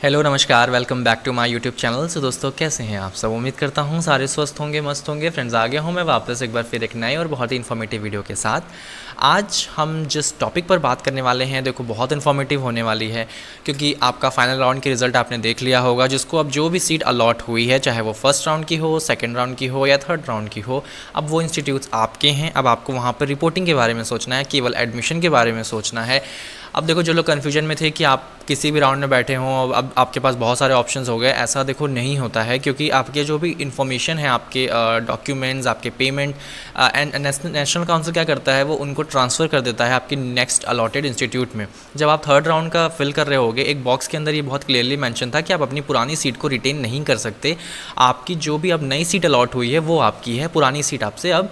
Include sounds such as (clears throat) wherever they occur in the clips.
Hello नमस्कार welcome back to my YouTube channel so दोस्तों, कैसे हैं आप सब? उम्मीद करता हूँ सारे स्वस्थ होंगे, मस्त होंगे। फ्रेंड्स आ गया हूँ मैं वापस एक बार फिर एक नए और बहुत ही इन्फॉर्मेटिव वीडियो के साथ। आज हम जिस टॉपिक पर बात करने वाले हैं, देखो, बहुत इन्फॉर्मेटिव होने वाली है, क्योंकि आपका फाइनल राउंड की रिज़ल्ट आपने देख लिया होगा, जिसको अब जो भी सीट अलॉट हुई है, चाहे वो फ़र्स्ट राउंड की हो सेकेंड राउंड की हो, या थर्ड राउंड की हो, अब वो इंस्टीट्यूट्स आपके हैं। अब आपको वहाँ पर रिपोर्टिंग के बारे में सोचना है, केवल एडमिशन के बारे में सोचना है। अब देखो, जो लोग कन्फ्यूज़न में थे कि आप किसी भी राउंड में बैठे हों, अब आपके पास बहुत सारे ऑप्शंस हो गए। ऐसा देखो नहीं होता है, क्योंकि आपके जो भी इन्फॉर्मेशन है, आपके डॉक्यूमेंट्स आपके पेमेंट एंड नेशनल काउंसिल क्या करता है, वो उनको ट्रांसफ़र कर देता है आपके नेक्स्ट अलॉटेड इंस्टीट्यूट में। जब आप थर्ड राउंड का फिल कर रहे होगे, एक बॉक्स के अंदर ये बहुत क्लियरली मैंशन था कि आप अपनी पुरानी सीट को रिटेन नहीं कर सकते। आपकी जो भी अब नई सीट अलॉट हुई है, वो आपकी है, पुरानी सीट आपसे अब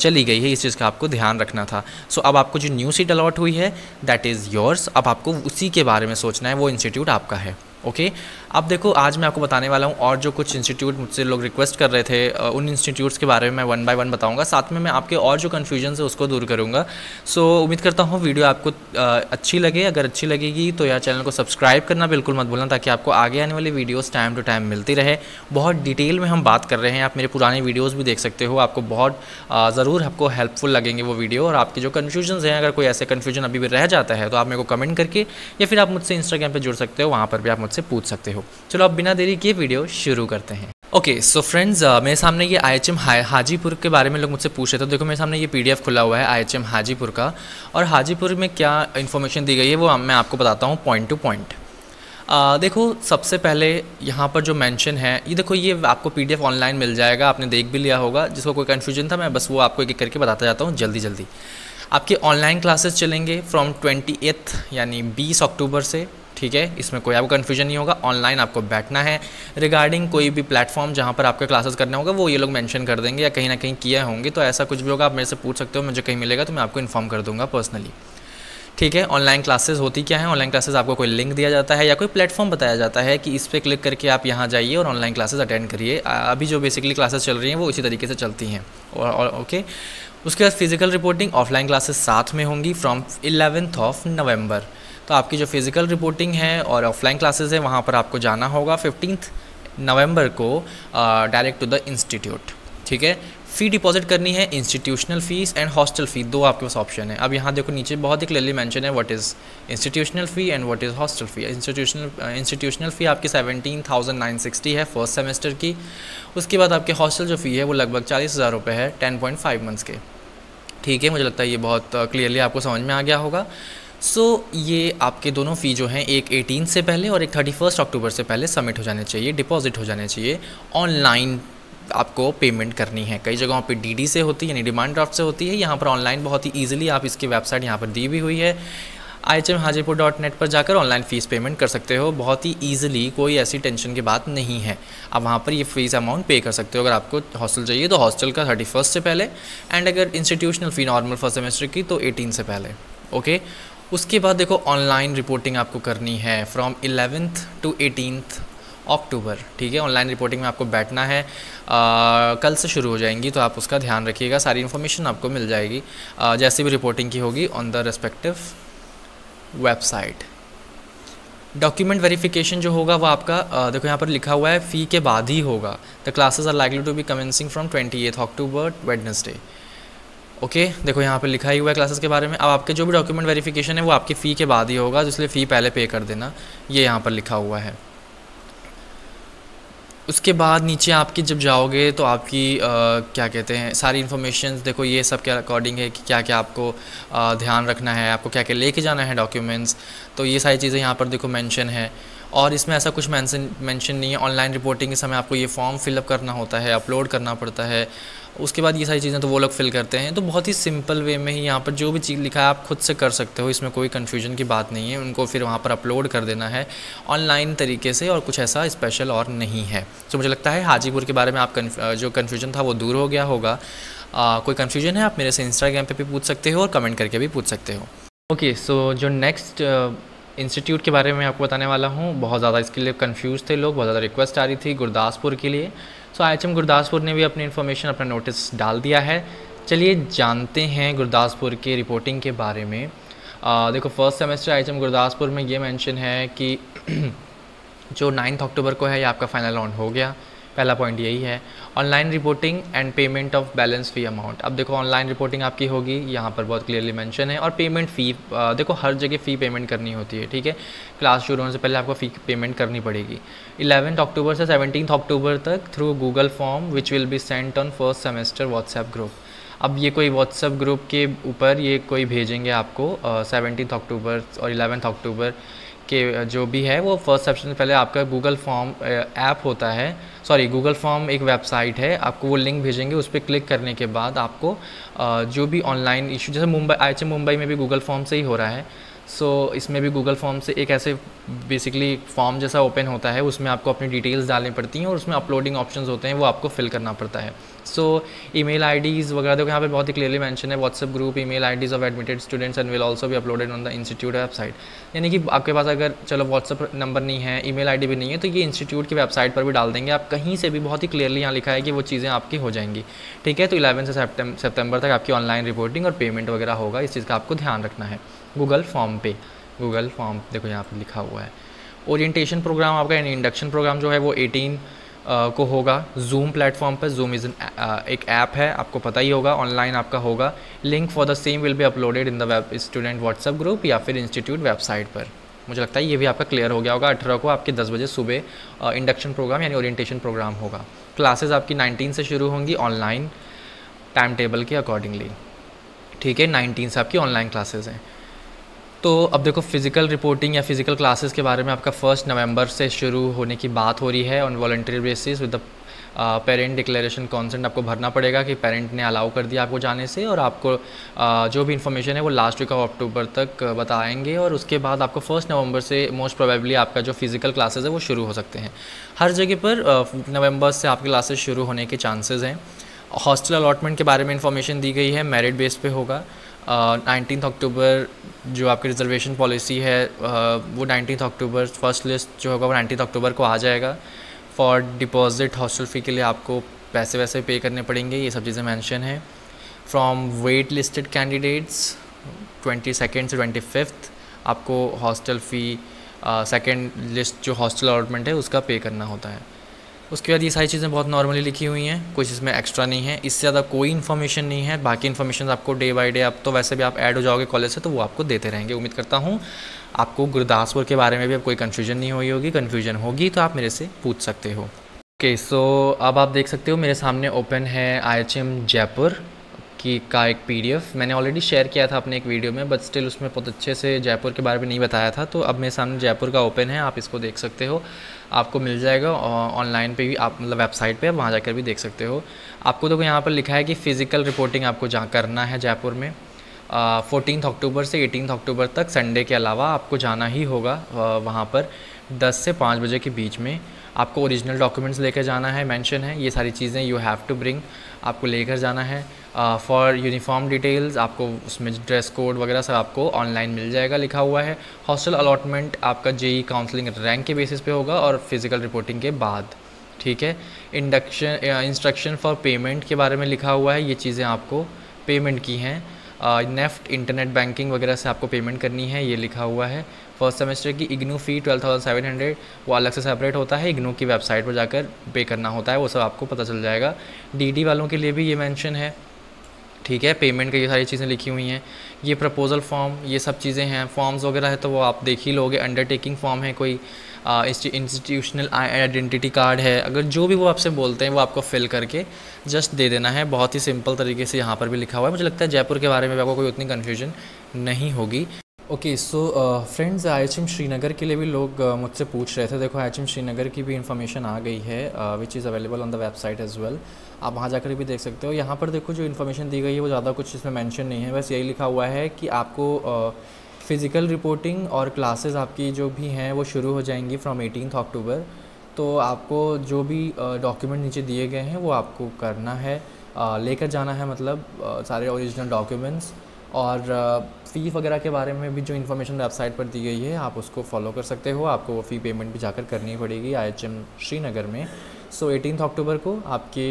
चली गई है। इस चीज़ का आपको ध्यान रखना था। सो अब आपको जो न्यू सीट अलॉट हुई है दैट इज़ योर्स अब आपको उसी के बारे में सोचना है वो इंस्टीट्यूट आपका है। Okay okay? अब देखो आज मैं आपको बताने वाला हूँ और जो कुछ इंस्टीट्यूट मुझसे लोग रिक्वेस्ट कर रहे थे उन इंस्टीट्यूट्स के बारे में मैं वन बाय वन बताऊँगा। साथ में मैं आपके और जो कन्फ्यूज़न है उसको दूर करूँगा। सो so, उम्मीद करता हूँ वीडियो आपको अच्छी लगे। अगर अच्छी लगेगी तो यार चैनल को सब्सक्राइब करना बिल्कुल मत भूलना ताकि आपको आगे आने वाली वीडियोज़ टाइम टू टाइम मिलती रहे। बहुत डिटेल में हम बात कर रहे हैं। आप मेरे पुराने वीडियोज़ भी देख सकते हो। आपको बहुत ज़रूर आपको हेल्पफुल लगेंगे वो वीडियो और आपके जो कन्फ्यूज़न हैं अगर कोई ऐसे कन्फ्यूज़न अभी भी रह जाता है तो आप मेरे को कमेंट करके या फिर आप मुझसे इंस्टाग्राम पर जुड़ सकते हो। वहाँ पर भी आप मुझसे पूछ सकते हो। चलो अब बिना देरी के वीडियो शुरू करते हैं। ओके सो फ्रेंड्स मेरे सामने ये आई एच एम हाजीपुर के बारे में लोग मुझसे पूछ रहे थे। देखो, मेरे सामने ये पी डी एफ़ खुला हुआ है आई एच एम हाजीपुर का। और हाजीपुर में क्या इन्फॉर्मेशन दी गई है, वो मैं आपको बताता हूँ पॉइंट टू पॉइंट देखो, सबसे पहले यहाँ पर जो मेंशन है, ये देखो, ये आपको पीडीएफ ऑनलाइन मिल जाएगा, आपने देख भी लिया होगा। जिसको कोई कन्फ्यूज़न था, मैं बस वो आपको एक एक करके बताता जाता हूँ जल्दी जल्दी। आपके ऑनलाइन क्लासेस चलेंगे फ्रॉम ट्वेंटी यानी बीस अक्टूबर से ठीक है, इसमें कोई आपको कन्फ्यूज़न नहीं होगा ऑनलाइन आपको बैठना है। रिगार्डिंग कोई भी प्लेटफॉर्म जहाँ पर आपके क्लासेस करना होगा, वो ये लोग मैंशन कर देंगे या कहीं ना कहीं किए होंगे तो ऐसा कुछ भी होगा, आप मेरे से पूछ सकते हो, मुझे कहीं मिलेगा तो मैं आपको इन्फॉर्म कर दूँगा पर्सनली ठीक है ऑनलाइन क्लासेस होती क्या है? ऑनलाइन क्लासेस आपको कोई लिंक दिया जाता है या कोई प्लेटफॉर्म बताया जाता है कि इस पर क्लिक करके आप यहाँ जाइए और ऑनलाइन क्लासेस अटेंड करिए। अभी जो बेसिकली क्लासेस चल रही हैं, वो इसी तरीके से चलती हैं। और ओके उसके बाद फ़िज़िकल रिपोर्टिंग ऑफलाइन क्लासेस साथ में होंगी फ्रॉम इलेवेंथ ऑफ़ नवंबर तो आपकी जो फ़िज़िकल रिपोर्टिंग है और ऑफलाइन क्लासेज है, वहाँ पर आपको जाना होगा फिफ्टींथ नवंबर को डायरेक्ट टू द इंस्टीट्यूट ठीक है? फ़ी डिपॉजिट करनी है institutional fees and hostel fee दो आपके पास ऑप्शन है। अब यहाँ देखो नीचे बहुत ही क्लियरली मेंशन है what is institutional fee and what is hostel fee institutional institutional fee आपकी सेवनटीन थाउज़ेंड नाइन सिक्सटी है फ़र्स्ट सेमेस्टर की। उसके बाद आपके हॉस्टल जो फ़ी है, वो लगभग चालीस हज़ार रुपये है टेन पॉइंट फाइव मंथ्स के। ठीक है? मुझे लगता है ये बहुत क्लियरली आपको समझ में आ गया होगा। सो so, ये आपके दोनों फ़ी जो हैं एक 18 से पहले और एक 31 अक्टूबर से पहले सबमिट हो जाने चाहिए डिपॉजिट हो जाने चाहिए। ऑनलाइन आपको पेमेंट करनी है। कई जगहों पे डीडी से होती है यानी डिमांड ड्राफ्ट से होती है। यहाँ पर ऑनलाइन बहुत ही ईजिली आप इसकी वेबसाइट यहाँ पर दी भी हुई है। I H M Hajipur dot net पर जाकर ऑनलाइन फ़ीस पेमेंट कर सकते हो। बहुत ही ईजिली कोई ऐसी टेंशन की बात नहीं है। आप वहाँ पर ये फ़ीस अमाउंट पे कर सकते हो। अगर आपको हॉस्टल चाहिए तो हॉस्टल का थर्टी फ़र्स्ट से पहले एंड अगर institutional fee normal first semester की तो एटीन से पहले। ओके उसके बाद देखो ऑनलाइन रिपोर्टिंग आपको करनी है from eleventh to eighteenth October ठीक है? ऑनलाइन रिपोर्टिंग में आपको बैठना है। आ, कल से शुरू हो जाएँगी तो आप उसका ध्यान रखिएगा। सारी इन्फॉर्मेशन आपको मिल जाएगी। आ, जैसे भी रिपोर्टिंग की होगी on the respective website document verification जो होगा वो आपका आ, देखो यहाँ पर लिखा हुआ है फ़ी के बाद ही होगा। The classes are likely to be commencing from twenty eighth October Wednesday okay okay, देखो यहाँ पे लिखा ही हुआ है क्लासेस के बारे में। अब आपके जो भी डॉक्यूमेंट वेरिफिकेशन है वो आपकी फ़ी के बाद ही होगा इसलिए फ़ी पहले पे कर देना। ये यहाँ पर लिखा हुआ है। उसके बाद नीचे आपकी जब जाओगे तो आपकी आ, क्या कहते हैं सारी इन्फॉर्मेशन देखो ये सब के अकॉर्डिंग है कि क्या क्या आपको आ, ध्यान रखना है आपको क्या क्या लेके जाना है डॉक्यूमेंट्स तो ये सारी चीज़ें यहाँ पर देखो मेंशन है। और इसमें ऐसा कुछ मेंशन मेंशन नहीं है। ऑनलाइन रिपोर्टिंग के समय आपको ये फॉर्म फिलअप करना होता है अपलोड करना पड़ता है। उसके बाद ये सारी चीज़ें तो वो लोग फिल करते हैं। तो बहुत ही सिंपल वे में ही यहाँ पर जो भी चीज़ लिखा है आप खुद से कर सकते हो। इसमें कोई कन्फ्यूज़न की बात नहीं है। उनको फिर वहाँ पर अपलोड कर देना है ऑनलाइन तरीके से और कुछ ऐसा स्पेशल और नहीं है। तो मुझे लगता है हाजीपुर के बारे में आप जो कन्फ्यूज़न था वो दूर हो गया होगा। आ, कोई कन्फ्यूज़न है? आप मेरे से इंस्टाग्राम पर भी पूछ सकते हो और कमेंट करके भी पूछ सकते हो। ओके okay, सो so, जो नेक्स्ट इंस्टीट्यूट के बारे में आपको बताने वाला हूँ। बहुत ज़्यादा इसके लिए कन्फ्यूज़ थे लोग बहुत ज़्यादा रिक्वेस्ट आ रही थी गुरदासपुर के लिए। सो आई गुरदासपुर ने भी अपनी इन्फॉर्मेशन अपना नोटिस डाल दिया है। चलिए जानते हैं गुरदासपुर के रिपोर्टिंग के बारे में। आ, देखो फ़र्स्ट सेमेस्टर आई गुरदासपुर में ये मैंशन है कि (clears throat) जो नाइन्थ अक्टूबर को है ये आपका फाइनल राउंड हो गया। पहला पॉइंट यही है। Online reporting and payment of balance fee amount अब देखो ऑनलाइन रिपोर्टिंग आपकी होगी, यहाँ पर बहुत क्लियरली मेंशन है। और पेमेंट फ़ी देखो, हर जगह फ़ी पेमेंट करनी होती है, ठीक है? क्लास शुरू होने से पहले आपको फ़ी पेमेंट करनी पड़ेगी। इलेवेंथ अक्टूबर से सेवनटीन अक्टूबर तक through Google form which will be sent on first semester WhatsApp group अब ये कोई व्हाट्सएप ग्रुप के ऊपर ये कोई भेजेंगे आपको सेवनटीन अक्टूबर और इलेवेंथ अक्टूबर के, जो भी है, वो फ़र्स्ट सेप्शन से पहले आपका गूगल फॉर्म ऐप होता है। सॉरी गूगल फॉर्म एक वेबसाइट है, आपको वो लिंक भेजेंगे, उस पर क्लिक करने के बाद आपको जो भी ऑनलाइन इशू जैसे मुंबई आई मुंबई में भी गूगल फॉर्म से ही हो रहा है। सो so, इसमें भी गूगल फॉर्म से एक ऐसे बेसिकली फॉर्म जैसा ओपन होता है उसमें आपको अपनी डिटेल्स डालनी पड़ती हैं और उसमें अपलोडिंग ऑप्शंस होते हैं वो आपको फिल करना पड़ता है। सो ई मेल आई डीज़ वगैरह देखो यहाँ पे बहुत ही क्लियरली मैंशन है WhatsApp group email IDs of admitted students and will also भी uploaded on the institute website यानी कि आपके पास अगर चलो व्हाट्सअप नंबर नहीं है ई मेल आई डी भी नहीं है तो ये इंस्टीट्यूट की वेबसाइट पर भी डाल देंगे। आप कहीं से भी बहुत ही क्लियरली यहाँ लिखा है कि वो चीज़ें आपकी हो जाएँगी। ठीक है? तो इलेवन से सेप्टेम्बर तक आपकी ऑनलाइन रिपोर्टिंग और पेमेंट वगैरह होगा इस चीज़ का आपको ध्यान रखना है। गूगल फॉर्म पे, गूगल फॉर्म, देखो यहाँ पर लिखा हुआ है। ओरिएंटेशन प्रोग्राम आपका, यानी इंडक्शन प्रोग्राम जो है वो 18 को होगा। जूम प्लेटफॉर्म पर जूम इज़ एक ऐप है, आपको पता ही होगा ऑनलाइन आपका होगा। Link for the same will be uploaded in the web student WhatsApp group या फिर इंस्टीट्यूट वेबसाइट पर। मुझे लगता है ये भी आपका क्लियर हो गया होगा। अठारह को आपके दस बजे सुबह इंडक्शन प्रोग्राम यानी ओरिएंटेशन प्रोग्राम होगा। क्लासेज आपकी नाइनटीन से शुरू होंगी ऑनलाइन टाइम टेबल के अकॉर्डिंगली ठीक है नाइनटीन से आपकी ऑनलाइन क्लासेज हैं। तो अब देखो फ़िज़िकल रिपोर्टिंग या फ़िज़िकल क्लासेस के बारे में आपका फ़र्स्ट नवंबर से शुरू होने की बात हो रही है। On voluntary basis with the parent declaration consent आपको भरना पड़ेगा कि पेरेंट ने अलाउ कर दिया आपको जाने से और आपको uh, जो भी इन्फॉर्मेशन है वो लास्ट वीक ऑफ़ अक्टूबर तक बताएँगे और उसके बाद आपको फ़र्स्ट नवंबर से मोस्ट प्रोबेबली आपका जो फ़िज़िकल क्लासेस है वो शुरू हो सकते हैं। हर जगह पर नवंबर से आपके क्लासेस शुरू होने के चांसेज़ हैं। हॉस्टल अलॉटमेंट के बारे में इन्फॉर्मेशन दी गई है मेरिट बेस पे होगा। नाइनटीन अक्टूबर जो आपकी रिजर्वेशन पॉलिसी है वो नाइनटीन अक्टूबर, फ़र्स्ट लिस्ट जो होगा वो नाइनटीन अक्टूबर को आ जाएगा। फॉर डिपॉजिट हॉस्टल फ़ी के लिए आपको पैसे वैसे पे करने पड़ेंगे, ये सब चीज़ें मेंशन है। From wait listed candidates twenty second से ट्वेंटी फिफ्थ आपको हॉस्टल फ़ी सेकेंड लिस्ट जो हॉस्टल अलॉटमेंट है, उसका पे करना होता है। उसके बाद ये सारी चीज़ें बहुत नॉर्मली लिखी हुई हैं कुछ इसमें एक्स्ट्रा नहीं है। इससे ज़्यादा कोई इन्फॉर्मेशन नहीं है। बाकी इन्फॉर्मेशन आपको डे बाई डे आप तो वैसे भी आप ऐड हो जाओगे कॉलेज से तो वो आपको देते रहेंगे। उम्मीद करता हूँ आपको गुरदासपुर के बारे में भी अब कोई कन्फ्यूज़न नहीं हुई होगी। कन्फ्यूज़न होगी तो आप मेरे से पूछ सकते हो। ओके okay, सो so, अब आप देख सकते हो मेरे सामने ओपन है आईएचएम जयपुर की का एक पीडीएफ मैंने ऑलरेडी शेयर किया था अपने एक वीडियो में बट स्टिल उसमें बहुत अच्छे से जयपुर के बारे में नहीं बताया था। तो अब मेरे सामने जयपुर का ओपन है, आप इसको देख सकते हो। आपको मिल जाएगा ऑनलाइन पे भी आप मतलब वेबसाइट पे वहाँ जाकर भी देख सकते हो। आपको तो यहाँ पर लिखा है कि फ़िज़िकल रिपोर्टिंग आपको जहाँ करना है जयपुर में फोर्टीन अक्टूबर से एटीन अक्टूबर तक संडे के अलावा आपको जाना ही होगा वहाँ पर 10 से पाँच बजे के बीच में। आपको ओरिजिनल डॉक्यूमेंट्स लेकर जाना है मेंशन है, ये सारी चीज़ें यू हैव टू ब्रिंग आपको लेकर जाना है। फॉर यूनिफॉर्म डिटेल्स आपको उसमें ड्रेस कोड वगैरह सब आपको ऑनलाइन मिल जाएगा, लिखा हुआ है। हॉस्टल अलॉटमेंट आपका जेई काउंसलिंग रैंक के बेसिस पे होगा और फ़िज़िकल रिपोर्टिंग के बाद, ठीक है? इंडक्शन इंस्ट्रक्शन फॉर पेमेंट के बारे में लिखा हुआ है, ये चीज़ें आपको पेमेंट की हैं। नेफ्ट इंटरनेट बैंकिंग वगैरह से आपको पेमेंट करनी है, ये लिखा हुआ है। फ़र्स्ट सेमेस्टर की IGNOU fee twelve thousand seven hundred, वो अलग से सेपरेट होता है, इग्नू की वेबसाइट पर जाकर पे करना होता है, वो सब आपको पता चल जाएगा। डी वालों के लिए भी ये मैंशन है, ठीक है पेमेंट का ये सारी चीज़ें लिखी हुई हैं। ये प्रपोज़ल फॉर्म ये सब चीज़ें हैं। फॉर्म्स वगैरह है तो वो आप देख ही लोगे। अंडरटेकिंग फॉर्म है कोई इंस्टीट्यूशनल आइडेंटिटी कार्ड है। अगर जो भी वो आपसे बोलते हैं, वो आपको फिल करके जस्ट दे देना है। बहुत ही सिंपल तरीके से यहाँ पर भी लिखा हुआ है। मुझे लगता है जयपुर के बारे में भी आपको कोई उतनी कन्फ्यूज़न नहीं होगी। Okay so friends I H M Srinagar के लिए भी लोग uh, मुझसे पूछ रहे थे। देखो आई एच एम श्रीनगर की भी इन्फॉर्मेशन आ गई है which is available on the website as well आप वहाँ जाकर भी देख सकते हो। यहाँ पर देखो जो इन्फॉर्मेशन दी गई है वो ज़्यादा कुछ इसमें मेंशन नहीं है। बस यही लिखा हुआ है कि आपको फ़िज़िकल uh, रिपोर्टिंग और क्लासेस आपकी जो भी हैं वो शुरू हो जाएँगी फ्रॉम एटीन अक्टूबर तो आपको जो भी डॉक्यूमेंट uh, नीचे दिए गए हैं वो आपको करना है। Uh, लेकर जाना है मतलब uh, सारे ओरिजिनल डॉक्यूमेंट्स और फ़ी वगैरह के बारे में भी जो इन्फॉर्मेशन वेबसाइट पर दी गई है आप उसको फॉलो कर सकते हो। आपको वो फ़ी पेमेंट भी जाकर करनी पड़ेगी आई एच एम श्रीनगर में। सो एटीन अक्टूबर को आपके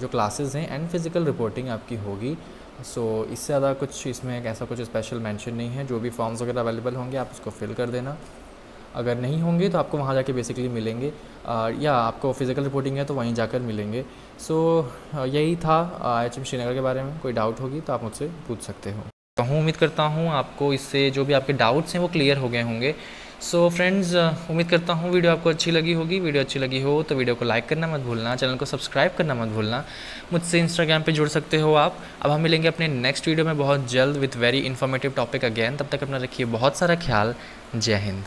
जो क्लासेस हैं एंड फ़िज़िकल रिपोर्टिंग आपकी होगी। सो so, इससे ज़्यादा कुछ इसमें ऐसा कुछ स्पेशल मेंशन नहीं है। जो भी फॉर्म्स वगैरह अवेलेबल होंगे आप उसको फिल कर देना। अगर नहीं होंगे तो आपको वहाँ जाके बेसिकली मिलेंगे। आ, या आपको फ़िज़िकल रिपोर्टिंग है तो वहीं जाकर मिलेंगे। सो so, यही था आई एच श्रीनगर के बारे में। कोई डाउट होगी तो आप मुझसे पूछ सकते हो। कहूँ उम्मीद करता हूँ आपको इससे जो भी आपके डाउट्स हैं वो क्लियर हो गए होंगे। सो फ्रेंड्स उम्मीद करता हूँ वीडियो आपको अच्छी लगी होगी। वीडियो अच्छी लगी हो तो वीडियो को लाइक करना मत भूलना, चैनल को सब्सक्राइब करना मत भूलना। मुझसे इंस्टाग्राम पे जुड़ सकते हो आप। अब हम मिलेंगे अपने नेक्स्ट वीडियो में बहुत जल्द with very informative topic again तब तक अपना रखिए बहुत सारा ख्याल। जय हिंद।